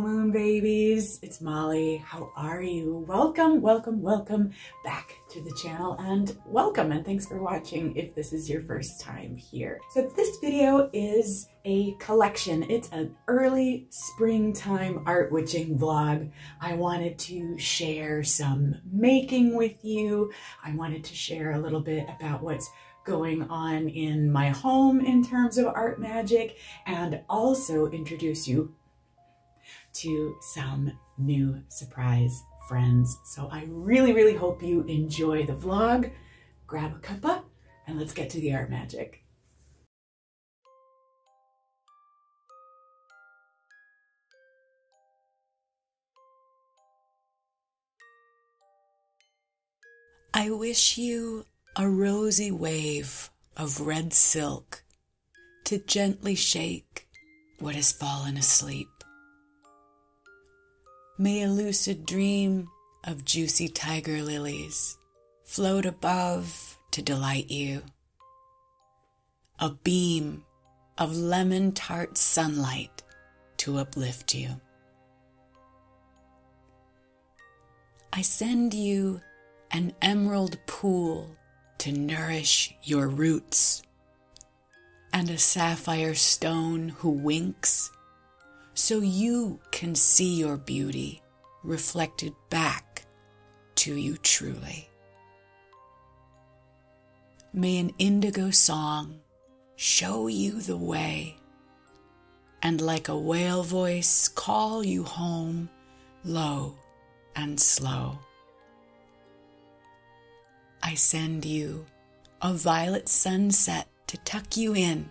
Moon babies. It's Molly. How are you? Welcome, welcome, welcome back to the channel and welcome and thanks for watching if this is your first time here. So this video is a collection. It's an early springtime art witching vlog. I wanted to share some making with you. I wanted to share a little bit about what's going on in my home in terms of art magic and also introduce you to some new surprise friends. So I really, really hope you enjoy the vlog. Grab a cuppa and let's get to the art magic. I wish you a rosy wave of red silk to gently shake what has fallen asleep. May a lucid dream of juicy tiger lilies float above to delight you. A beam of lemon tart sunlight to uplift you. I send you an emerald pool to nourish your roots, and a sapphire stone who winks so you can see your beauty reflected back to you truly. May an indigo song show you the way, and like a whale voice call you home low and slow. I send you a violet sunset to tuck you in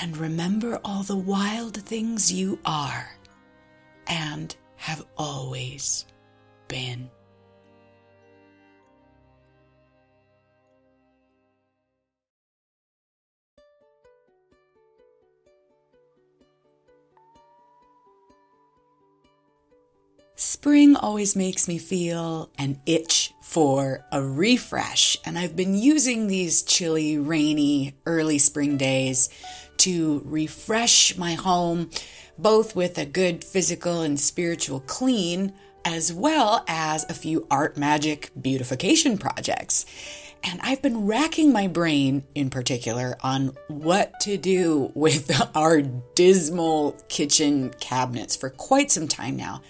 and remember all the wild things you are and have always been. Spring always makes me feel an itch for a refresh, and I've been using these chilly, rainy, early spring days to refresh my home, both with a good physical and spiritual clean, as well as a few art magic beautification projects. And I've been racking my brain in particular on what to do with our dismal kitchen cabinets for quite some time now.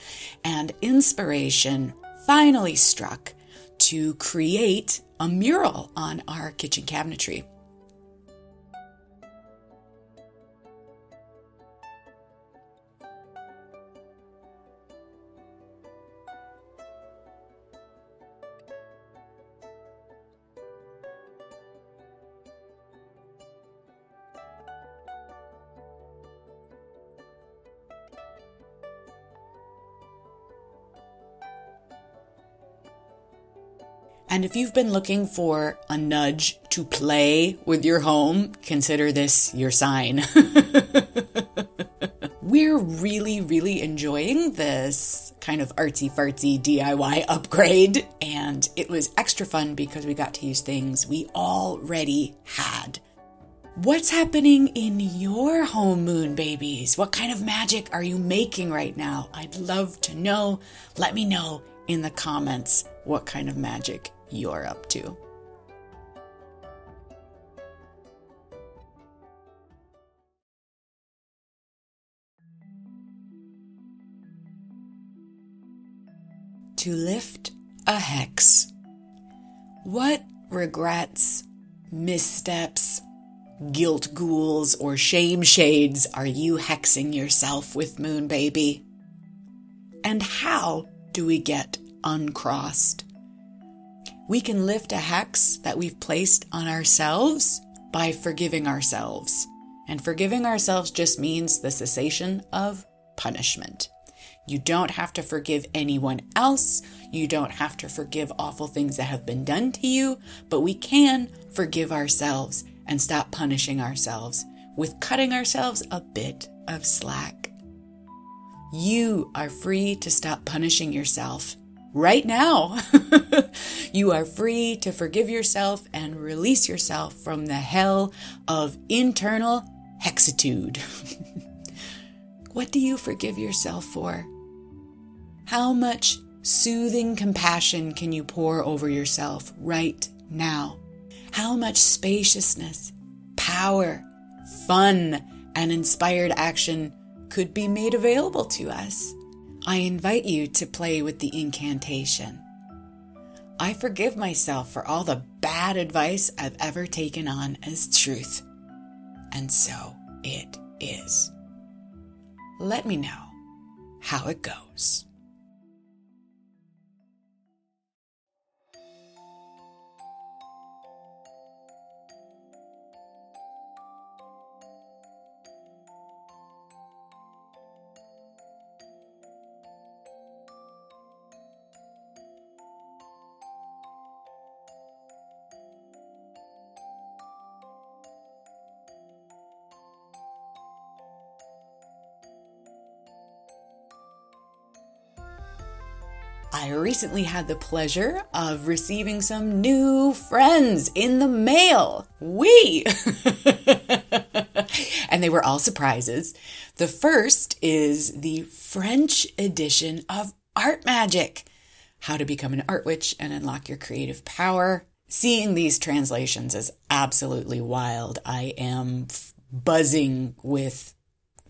And inspiration finally struck to create a mural on our kitchen cabinetry. And if you've been looking for a nudge to play with your home, consider this your sign. We're really, really enjoying this kind of artsy fartsy DIY upgrade, and it was extra fun because we got to use things we already had. What's happening in your home, moon babies? What kind of magic are you making right now? I'd love to know. Let me know in the comments what kind of magic you're up to. To lift a hex. What regrets, missteps, guilt ghouls, or shame shades are you hexing yourself with, Moon Baby? And how do we get uncrossed? We can lift a hex that we've placed on ourselves by forgiving ourselves. And forgiving ourselves just means the cessation of punishment. You don't have to forgive anyone else. You don't have to forgive awful things that have been done to you, but we can forgive ourselves and stop punishing ourselves with cutting ourselves a bit of slack. You are free to stop punishing yourself right now. you are free to forgive yourself and release yourself from the hell of internal hexitude. What do you forgive yourself for? How much soothing compassion can you pour over yourself right now? How much spaciousness, power, fun, and inspired action could be made available to us? I invite you to play with the incantation. I forgive myself for all the bad advice I've ever taken on as truth. And so it is. Let me know how it goes. I recently had the pleasure of receiving some new friends in the mail. We! and they were all surprises. The first is the French edition of Art Magick How to Become an Art Witch and Unlock Your Creative Power. Seeing these translations is absolutely wild. I am buzzing with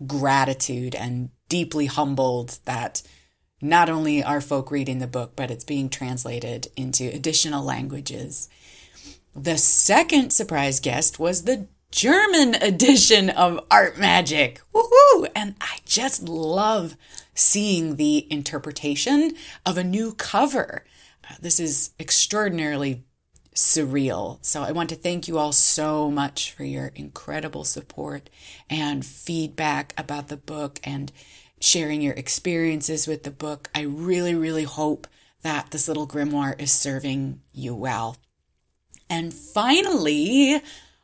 gratitude and deeply humbled that not only are folk reading the book, but it's being translated into additional languages. The second surprise guest was the German edition of Art Magick. Woohoo! And I just love seeing the interpretation of a new cover. Uh, this is extraordinarily surreal. So I want to thank you all so much for your incredible support and feedback about the book and sharing your experiences with the book. I really, really hope that this little grimoire is serving you well. And finally,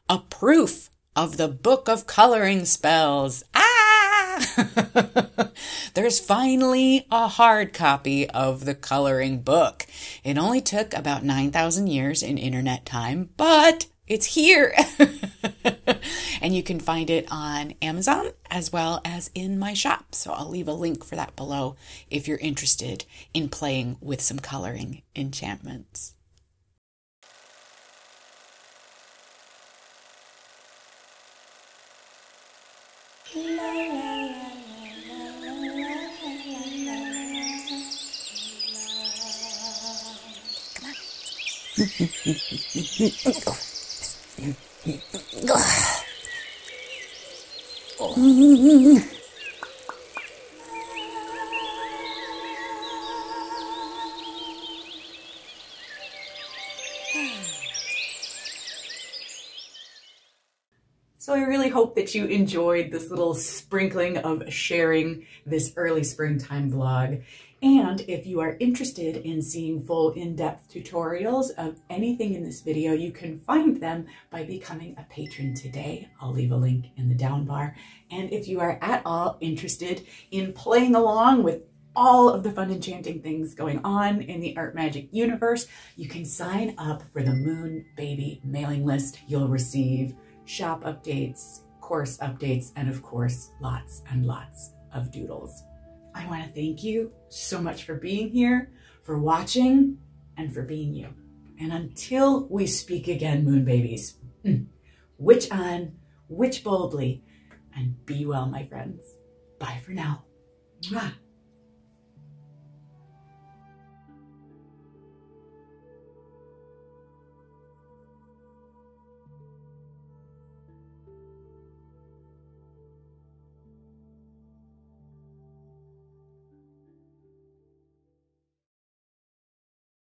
a proof of the book of coloring spells. Ah! There's finally a hard copy of the coloring book. It only took about 9,000 years in internet time, but it's here. and you can find it on Amazon as well as in my shop. So I'll leave a link for that below if you're interested in playing with some coloring enchantments. Come So I really hope that you enjoyed this little sprinkling of sharing this early springtime vlog. And if you are interested in seeing full in-depth tutorials of anything in this video, you can find them by becoming a patron today. I'll leave a link in the down bar. And if you are at all interested in playing along with all of the fun enchanting things going on in the Art Magick universe, you can sign up for the Moon Baby mailing list. You'll receive shop updates, course updates, and of course, lots and lots of doodles. I want to thank you so much for being here, for watching, and for being you. And until we speak again, moon babies, mm, witch on, witch boldly, and be well, my friends. Bye for now. Mwah.